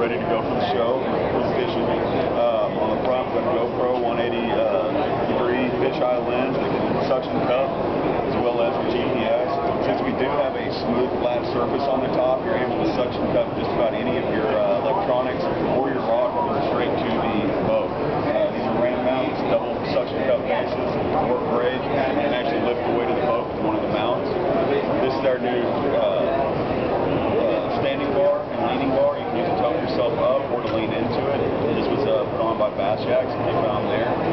ready to go for the show, for fishing. Um, on the front, we've a GoPro 180 uh, degree fisheye lens can suction cup, as well as the GPS. Since we do have a smooth, flat surface on the top, you're able to suction cup just about any of your uh, electronics or your rod straight to the boat. Uh, these are ram mounts, double suction cup bases, work great, and actually lift the weight of the boat with one of the mounts. This is our new up or to lean into it. This was uh, put on by Bass Jacks that they found there.